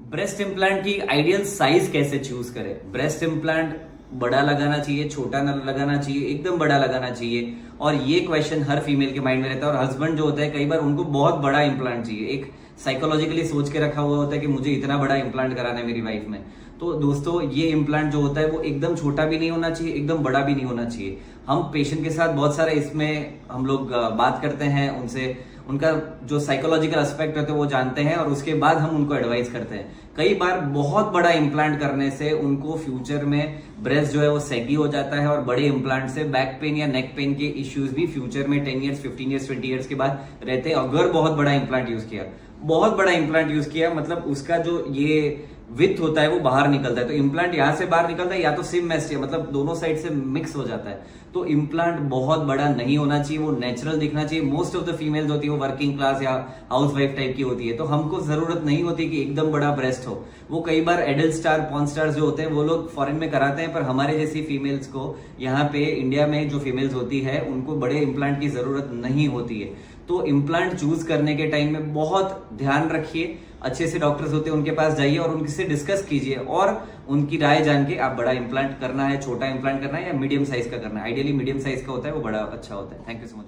Breast implant की ideal size कैसे choose करें? ब्रेस्ट इम्प्लांट बड़ा लगाना चाहिए, छोटा न लगाना चाहिए, एकदम बड़ा लगाना चाहिए। और ये क्वेश्चन हर फीमेल के माइंड में रहता है। और हस्बैंड जो होता है, कई बार उनको बहुत बड़ा इम्प्लांट चाहिए। एक साइकोलॉजिकली सोच के रखा हुआ होता है कि मुझे इतना बड़ा इम्प्लांट कराना है मेरी वाइफ में। तो दोस्तों, ये इम्प्लांट जो होता है, वो एकदम छोटा भी नहीं होना चाहिए, एकदम बड़ा भी नहीं होना चाहिए। हम पेशेंट के साथ बहुत सारे इसमें हम लोग बात करते हैं, उनसे, उनका जो साइकोलॉजिकल एस्पेक्ट होते हैं, वो जानते हैं, और उसके बाद हम उनको एडवाइस करते हैं। कई बार बहुत बड़ा इम्प्लांट करने से उनको फ्यूचर में ब्रेस्ट जो है, वो सैगी हो जाता है, और बड़े इम्प्लांट से बैक पेन या नेक पेन के इश्यूज़ भी फ्यूचर में ten years fifteen years twenty years के बाद रहते हैं। अगर बहुत बड़ा इम्प्लांट यूज़ किया, बहुत बड़ा इम्प्लांट यूज़ किया मतलब उसका जो ये विथ होता है, वो बाहर निकलता है। तो इम्प्लांट यहाँ से बाहर निकलता है या तो सिम मेस्ट मतलब दोनों साइड से मिक्स हो जाता है। तो इम्प्लांट बहुत बड़ा नहीं होना चाहिए, वो नेचुरल दिखना चाहिए। मोस्ट ऑफ़ द फीमेल्स होती है, वो वर्किंग क्लास या हाउस वाइफ टाइप की होती है। तो हमको ज़रूरत नहीं होती कि एकदम बड़ा ब्रेस्ट हो। वो कई बार एडल्ट स्टार पॉन स्टार जो होते हैं, वो लोग फॉरन में कराते हैं, पर हमारे जैसी फीमेल्स को यहाँ पे इंडिया में जो फीमेल्स होती है, उनको बड़े इम्प्लांट की ज़रूरत नहीं होती है। तो इम्प्लांट चूज़ करने के टाइम में बहुत ध्यान रखिए। अच्छे से डॉक्टर्स होते हैं, उनके पास जाइए और उनसे डिस्कस कीजिए और उनकी राय जान के आप बड़ा इम्प्लांट करना है, छोटा इम्प्लांट करना है या मीडियम साइज़ का करना है। आइडियली मीडियम साइज़ का होता है, वो बड़ा अच्छा होता है। Thank you so much